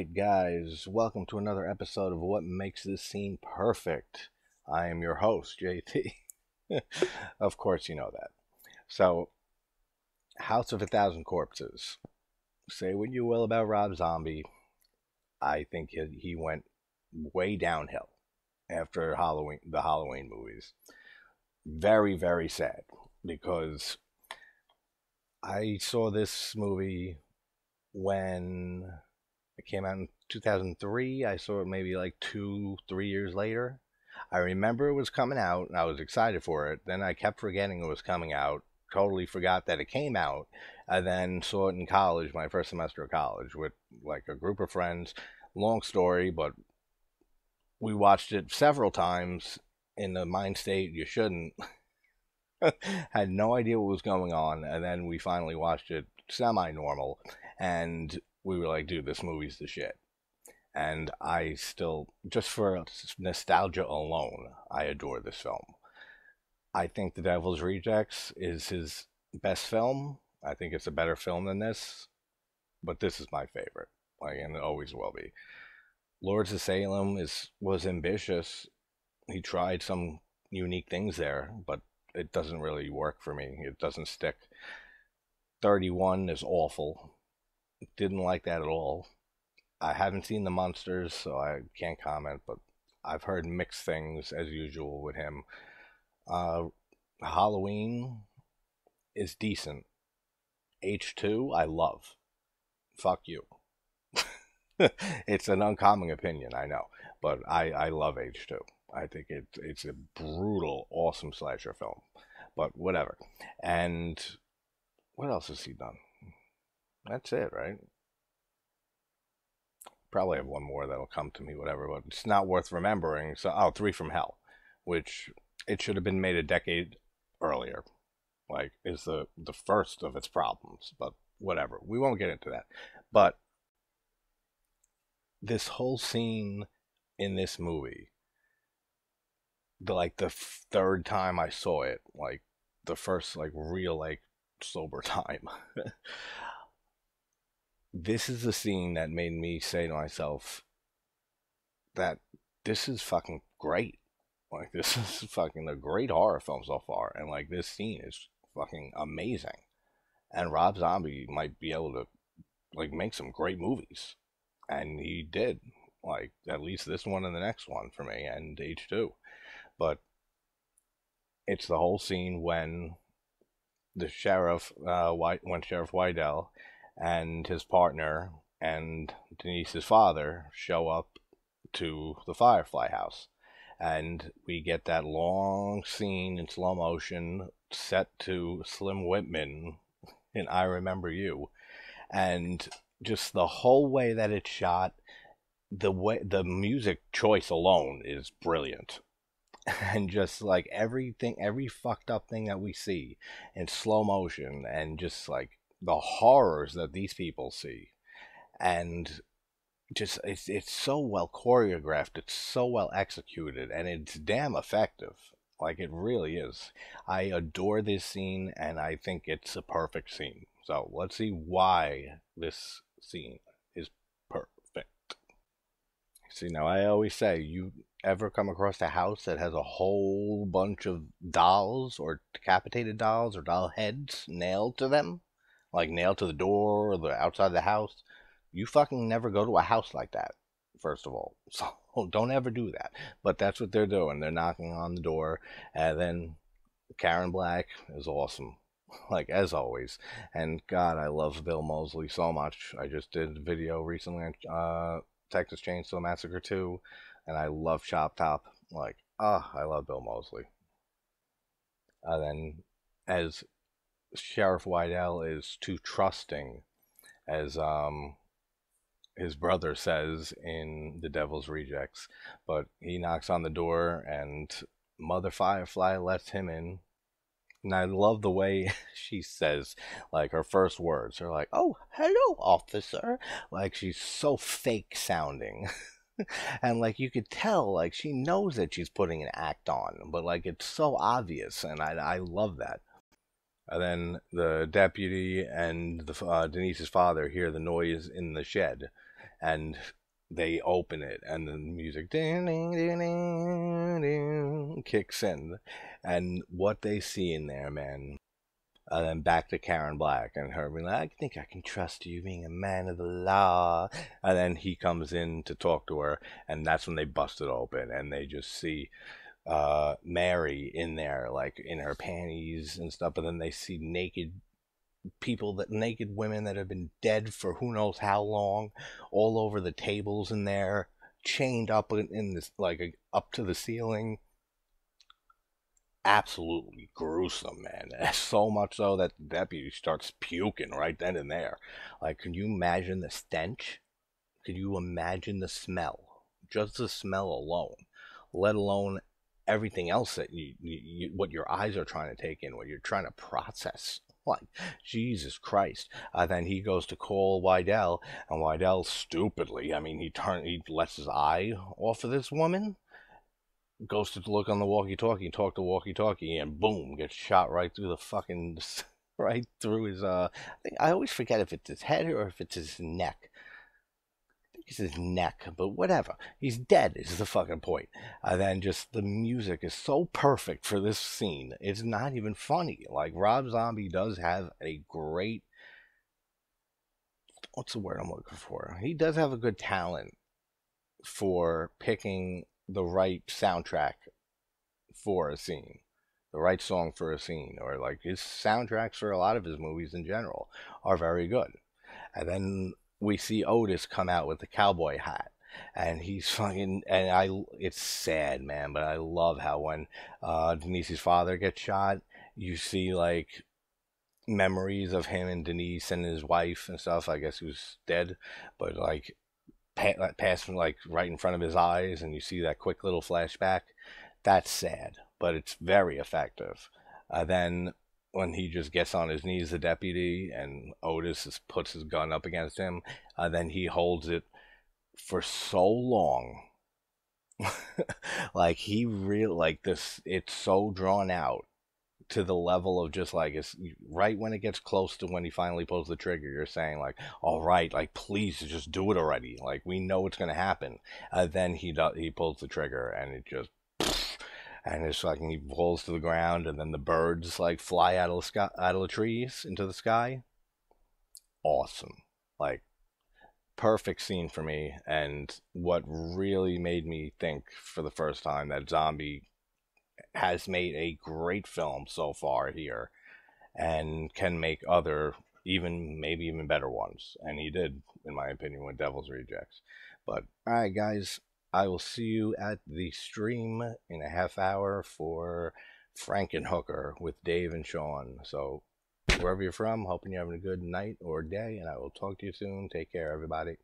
right, guys, welcome to another episode of What Makes This Scene Perfect. I am your host, JT. of course, you know that. So, House of a Thousand Corpses. Say what you will about Rob Zombie. I think he, he went way downhill after Halloween, the Halloween movies. Very, very sad because I saw this movie when it came out in 2003. I saw it maybe like two, three years later. I remember it was coming out and I was excited for it. Then I kept forgetting it was coming out. Totally forgot that it came out. I then saw it in college, my first semester of college, with like a group of friends. Long story, but we watched it several times in the mind state you shouldn't. Had no idea what was going on, and then we finally watched it semi normal, and we were like, dude, this movie's the shit. And I still, just for nostalgia alone, I adore this film. I think The Devil's Rejects is his best film. I think it's a better film than this, but this is my favorite, like, and it always will be. Lords of Salem is was ambitious. He tried some unique things there, but it doesn't really work for me. It doesn't stick. 31 is awful didn't like that at all. I haven't seen the Munsters, so I can't comment, but I've heard mixed things as usual with him. Uh, Halloween is decent. H2, I love. Fuck you. it's an uncommon opinion, I know, but I, I love H2. I think it, it's a brutal, awesome slasher film, but whatever. And what else has he done? That's it, right? Probably have one more that'll come to me, whatever, but it's not worth remembering. So, oh, Three from Hell, which it should have been made a decade earlier. Like, is the the first of its problems, but whatever. We won't get into that. But this whole scene in this movie, the like the third time I saw it, like the first like real like sober time. This is the scene that made me say to myself that this is fucking great. Like this is fucking a great horror film so far, and like this scene is fucking amazing. And Rob Zombie might be able to like make some great movies, and he did. Like at least this one and the next one for me, and H two. But it's the whole scene when the sheriff, uh, White, when Sheriff Wydell and his partner and Denise's father show up to the Firefly house. And we get that long scene in slow motion set to Slim Whitman in I Remember You. And just the whole way that it's shot, the way the music choice alone is brilliant. And just like everything, every fucked up thing that we see in slow motion, and just like the horrors that these people see. And just it's it's so well choreographed it's so well executed and it's damn effective. Like it really is. I adore this scene and i think it's a perfect scene. So let's see why this scene is perfect. See now i always say you ever come across a house that has a whole bunch of dolls or decapitated dolls or doll heads nailed to them like nailed to the door or the outside of the house. You fucking never go to a house like that, first of all. So don't ever do that. But that's what they're doing. They're knocking on the door, and then Karen Black is awesome, like as always. And God, I love Bill Moseley so much. I just did a video recently on uh, Texas Chainsaw Massacre 2, and I love Chop Top. Like, ah, oh, I love Bill Moseley. And then as Sheriff Wydell is too trusting, as um, his brother says in The Devil's Rejects. But he knocks on the door, and Mother Firefly lets him in. And I love the way she says, like, her first words are like, Oh, hello, officer. Like, she's so fake sounding. and like you could tell like she knows that she's putting an act on but like it's so obvious and i i love that and then the deputy and the, uh, Denise's father hear the noise in the shed, and they open it and the music kicks in and what they see in there man and then back to Karen Black and her being like, I think I can trust you being a man of the law. And then he comes in to talk to her, and that's when they bust it open and they just see uh, Mary in there, like in her panties and stuff. But then they see naked people that naked women that have been dead for who knows how long, all over the tables in there, chained up in, in this like up to the ceiling absolutely gruesome, man. So much so that the deputy starts puking right then and there. Like, can you imagine the stench? Can you imagine the smell? Just the smell alone, let alone everything else that you, you, what your eyes are trying to take in, what you're trying to process. Like, Jesus Christ. Uh, then he goes to call Wydell, and Wydell stupidly, I mean, he turn, he lets his eye off of this woman goes to look on the walkie-talkie, talk to walkie-talkie, and boom, gets shot right through the fucking, right through his. Uh, I, think, I always forget if it's his head or if it's his neck. His neck, but whatever. He's dead. Is the fucking point. And then just the music is so perfect for this scene. It's not even funny. Like Rob Zombie does have a great. What's the word I'm looking for? He does have a good talent for picking the right soundtrack for a scene, the right song for a scene, or like his soundtracks for a lot of his movies in general are very good. And then we see Otis come out with the cowboy hat. And he's fucking, and I, it's sad, man, but I love how when uh, Denise's father gets shot, you see like memories of him and Denise and his wife and stuff. I guess who's dead, but like pa- passing like right in front of his eyes, and you see that quick little flashback. That's sad, but it's very effective. Uh, then when he just gets on his knees, the deputy, and Otis is, puts his gun up against him, uh, then he holds it for so long. like he really like this it's so drawn out to the level of just like it's right when it gets close to when he finally pulls the trigger you're saying like all right like please just do it already like we know it's going to happen uh, then he does he pulls the trigger and it just and it's like he falls to the ground and then the birds like fly out of the sky out of the trees into the sky. Awesome. Like perfect scene for me and what really made me think for the first time that zombie has made a great film so far here and can make other even maybe even better ones. And he did in my opinion with devil's rejects. But all right guys i will see you at the stream in a half hour for frankenhooker with dave and sean. So wherever you're from hoping you're having a good night or day and i will talk to you soon. Take care everybody